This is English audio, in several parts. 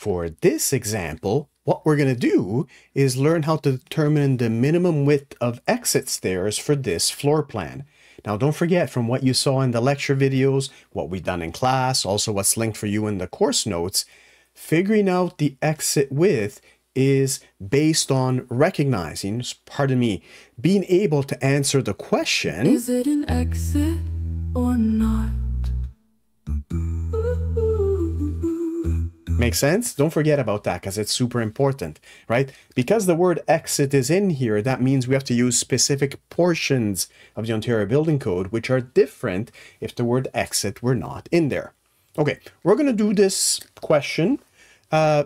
For this example, what we're going to do is learn how to determine the minimum width of exit stairs for this floor plan. Now, don't forget from what you saw in the lecture videos, what we've done in class, also what's linked for you in the course notes, figuring out the exit width is based on recognizing, pardon me, being able to answer the question Is it an exit or not? Make sense? Don't forget about that because it's super important, right? Because the word exit is in here, that means we have to use specific portions of the Ontario Building Code, which are different if the word exit were not in there. Okay, we're going to do this question uh,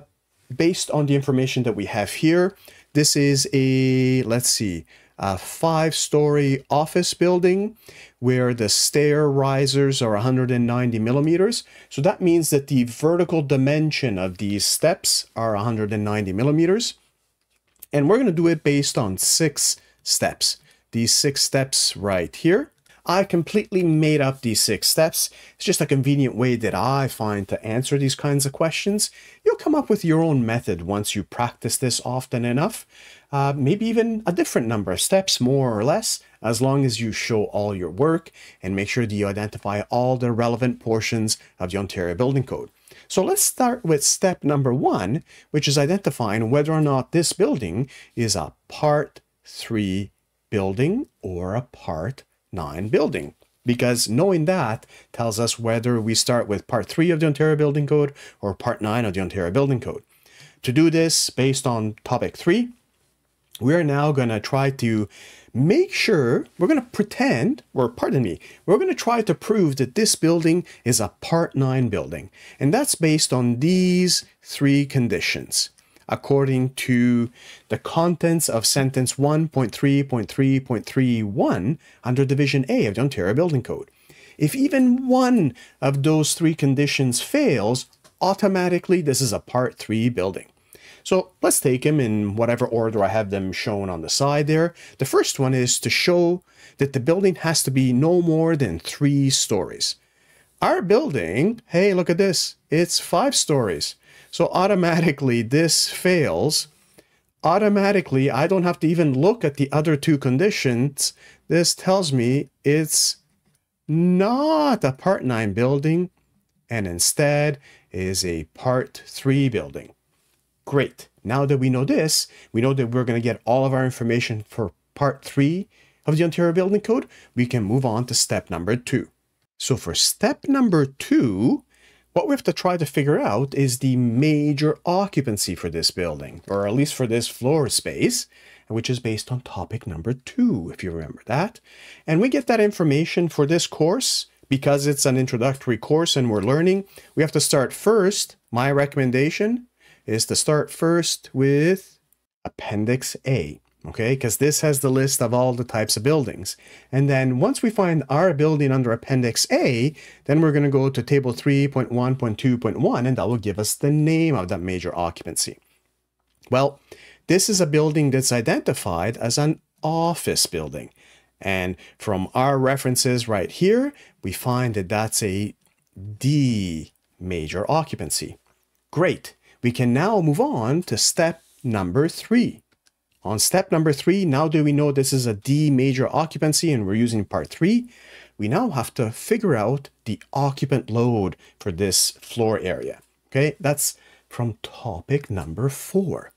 based on the information that we have here. This is a, let's see, a five-story office building where the stair risers are 190 millimeters. So that means that the vertical dimension of these steps are 190 millimeters. And we're going to do it based on six steps. These six steps right here. I completely made up these six steps. It's just a convenient way that I find to answer these kinds of questions. You'll come up with your own method once you practice this often enough. Uh, maybe even a different number of steps, more or less, as long as you show all your work and make sure that you identify all the relevant portions of the Ontario Building Code. So let's start with step number one, which is identifying whether or not this building is a Part 3 building or a Part 9 building. Because knowing that tells us whether we start with Part 3 of the Ontario Building Code or Part 9 of the Ontario Building Code. To do this based on topic 3, we're now going to try to make sure, we're going to pretend, or pardon me, we're going to try to prove that this building is a Part 9 building. And that's based on these three conditions according to the contents of sentence 1.3.3.31 under Division A of the Ontario Building Code. If even one of those three conditions fails, automatically this is a Part 3 building. So let's take them in whatever order I have them shown on the side there. The first one is to show that the building has to be no more than three stories. Our building, hey, look at this, it's five stories. So automatically this fails. Automatically, I don't have to even look at the other two conditions. This tells me it's not a Part 9 building and instead is a Part 3 building. Great. Now that we know this, we know that we're going to get all of our information for part three of the Ontario Building Code. We can move on to step number two. So for step number two, what we have to try to figure out is the major occupancy for this building, or at least for this floor space, which is based on topic number two, if you remember that. And we get that information for this course because it's an introductory course and we're learning. We have to start first, my recommendation, is to start first with Appendix A, okay? Because this has the list of all the types of buildings. And then once we find our building under Appendix A, then we're going to go to Table 3.1.2.1, and that will give us the name of that major occupancy. Well, this is a building that's identified as an office building. And from our references right here, we find that that's a D major occupancy. Great we can now move on to step number three. On step number three, now that we know this is a D major occupancy and we're using part three, we now have to figure out the occupant load for this floor area. Okay, that's from topic number four.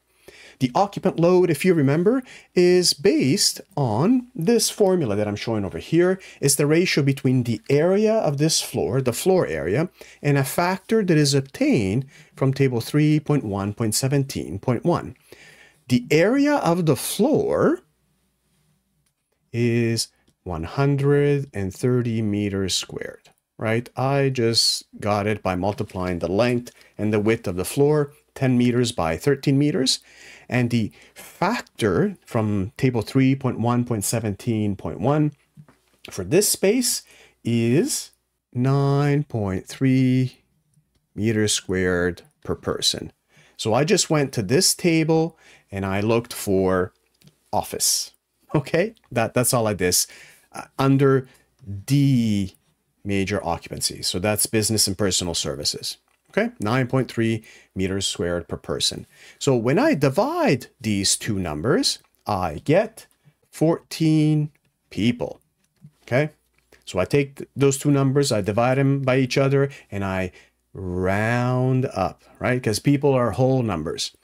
The occupant load, if you remember, is based on this formula that I'm showing over here. Is the ratio between the area of this floor, the floor area, and a factor that is obtained from table 3.1.17.1. The area of the floor is 130 meters squared, right? I just got it by multiplying the length and the width of the floor, 10 meters by 13 meters. And the factor from table 3.1.17.1 for this space is 9.3 meters squared per person. So I just went to this table and I looked for office. Okay, that, that's all I did. Uh, under D major occupancy. So that's business and personal services. Okay, 9.3 meters squared per person. So when I divide these two numbers, I get 14 people. Okay, so I take those two numbers, I divide them by each other, and I round up, right? Because people are whole numbers.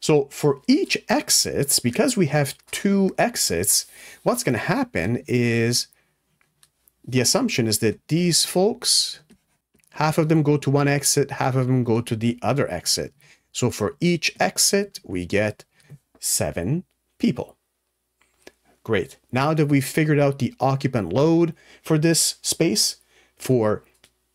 So for each exits, because we have two exits, what's going to happen is the assumption is that these folks, half of them go to one exit, half of them go to the other exit. So for each exit, we get seven people. Great. Now that we've figured out the occupant load for this space, for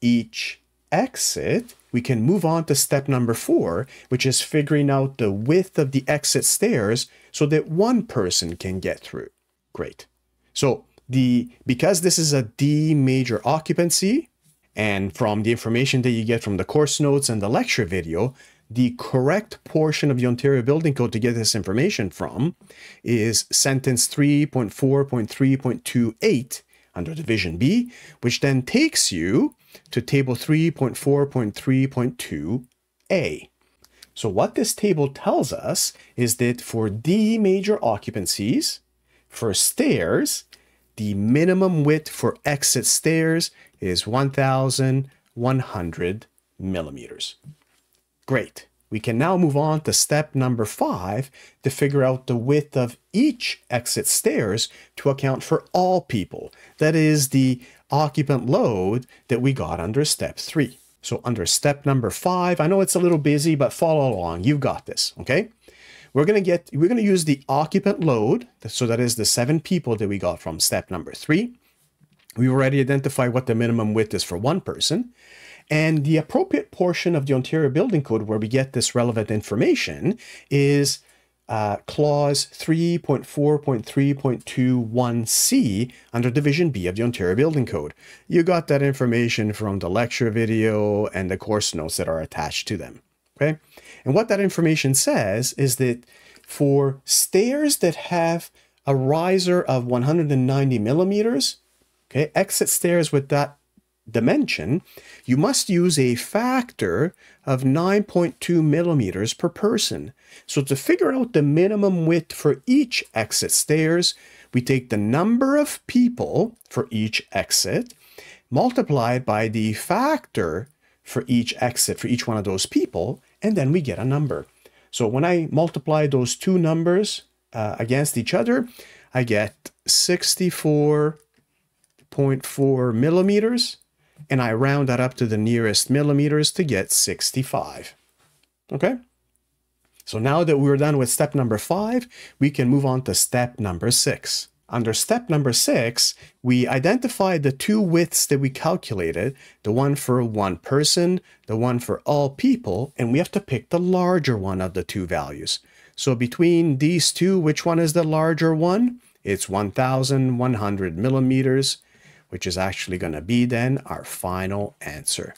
each exit, we can move on to step number four, which is figuring out the width of the exit stairs so that one person can get through. Great. So the because this is a D major occupancy, and from the information that you get from the course notes and the lecture video, the correct portion of the Ontario Building Code to get this information from is sentence 3.4.3.28 under Division B, which then takes you to table 3.4.3.2a. So what this table tells us is that for D major occupancies, for stairs, the minimum width for exit stairs is 1,100 millimeters. Great. We can now move on to step number five to figure out the width of each exit stairs to account for all people. That is the occupant load that we got under step three. So under step number five, I know it's a little busy, but follow along. You've got this, okay? We're gonna get, we're gonna use the occupant load. So that is the seven people that we got from step number three. We already identified what the minimum width is for one person. And the appropriate portion of the Ontario Building Code where we get this relevant information is uh, clause 3.4.3.21c under Division B of the Ontario Building Code. You got that information from the lecture video and the course notes that are attached to them. Okay. And what that information says is that for stairs that have a riser of 190 millimeters, okay, exit stairs with that dimension, you must use a factor of 9.2 millimeters per person. So to figure out the minimum width for each exit stairs, we take the number of people for each exit, multiplied by the factor for each exit for each one of those people, and then we get a number. So when I multiply those two numbers uh, against each other, I get 64.4 millimeters and I round that up to the nearest millimeters to get 65. Okay? So now that we're done with step number five, we can move on to step number six. Under step number six, we identify the two widths that we calculated, the one for one person, the one for all people, and we have to pick the larger one of the two values. So between these two, which one is the larger one? It's 1,100 millimeters which is actually going to be then our final answer.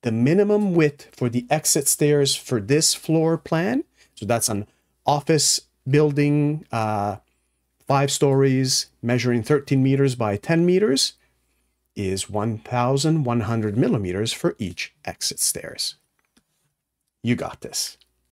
The minimum width for the exit stairs for this floor plan, so that's an office building, uh, five stories, measuring 13 meters by 10 meters, is 1,100 millimeters for each exit stairs. You got this.